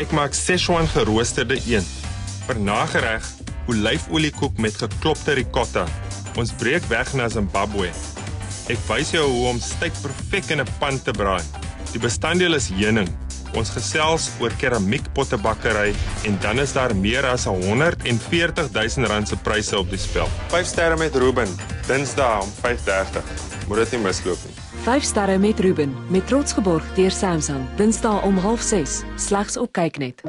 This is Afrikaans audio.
Ek maak Szechuan geroosterde eend. Vir nagereg, olyfoliekoek met geklopte ricotta. Ons breek weg na Zimbabwe. Ek wys jou hoe om steak perfek in 'n pan te braai. Die bestanddeel is heuning. Ons gesels oor keramiekpottebakkery en dan is daar meer as 140 000 rand se pryse op die spel. 5 sterre met Ruben, Dinsdae om 5:30. Moet dit nie misloop nie. 5 sterre met Ruben met trots geborg deur Samsung. Dinsdae om 06:30 slegs op kyknet.